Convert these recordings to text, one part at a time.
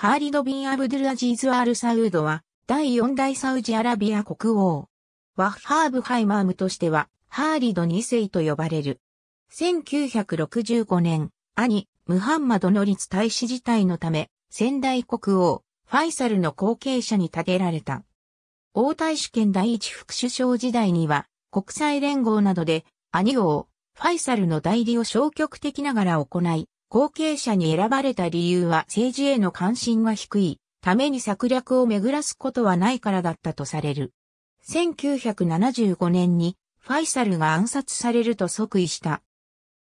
ハーリド・ビン・アブドゥル・アジーズ・アール・サウードは、第4代サウジアラビア国王。ワッハーブ派イマームとしては、ハーリド2世と呼ばれる。1965年、兄、ムハンマドの立太子辞退のため、先代国王、ファイサルの後継者に立てられた。王太子兼第一副首相時代には、国際連合などで、兄王、ファイサルの代理を消極的ながら行い、後継者に選ばれた理由は政治への関心が低いために策略を巡らすことはないからだったとされる。1975年にファイサルが暗殺されると即位した。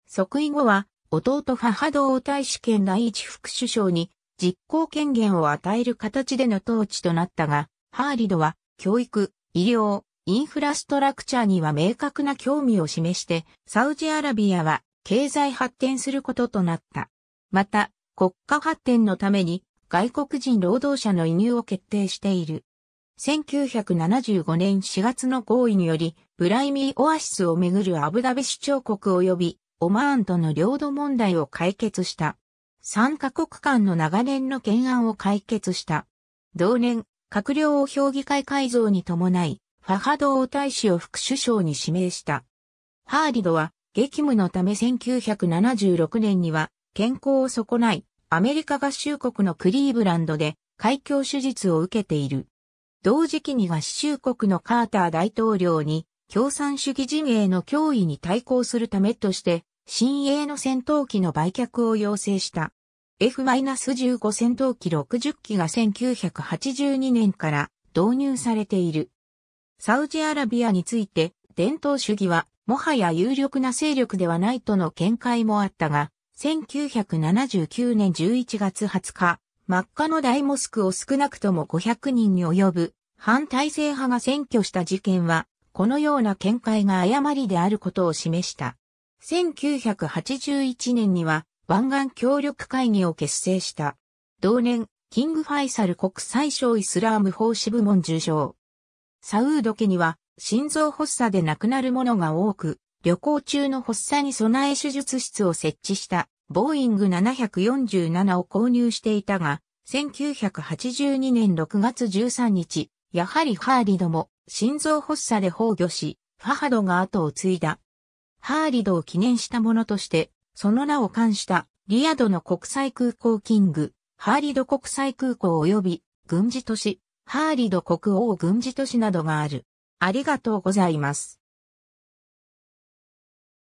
即位後は弟ファハド王太子権第一副首相に実行権限を与える形での統治となったが、ハーリドは教育、医療、インフラストラクチャーには明確な興味を示して、サウジアラビアは経済発展することとなった。また、国家発展のために外国人労働者の移入を決定している。1975年4月の合意により、ブライミーオアシスをめぐるアブダビ首長国及びオマーンとの領土問題を解決した。3カ国間の長年の懸案を解決した。同年、閣僚を評議会改造に伴い、ファハド王太子を副首相に指名した。ハーリドは激務のため1976年には健康を損ないアメリカ合衆国のクリーブランドで開胸手術を受けている。同時期に合衆国のカーター大統領に共産主義陣営の脅威に対抗するためとして新鋭の戦闘機の売却を要請した。F-15 戦闘機60機が1982年から導入されている。サウジアラビアについて伝統主義はもはや有力な勢力ではないとの見解もあったが、1979年11月20日、真っ赤の大モスクを少なくとも500人に及ぶ反体制派が占拠した事件は、このような見解が誤りであることを示した。1981年には湾岸協力会議を結成した。同年、キングファイサル国際省イスラーム法師部門受賞。サウード家には心臓発作で亡くなる者が多く、旅行中の発作に備え手術室を設置したボーイング747を購入していたが、1982年6月13日、やはりハーリドも心臓発作で崩御し、ファハドが後を継いだ。ハーリドを記念したものとして、その名を冠したリアドの国際空港キング、ハーリド国際空港及び軍事都市、ハーリド国王軍事都市などがある。ありがとうございます。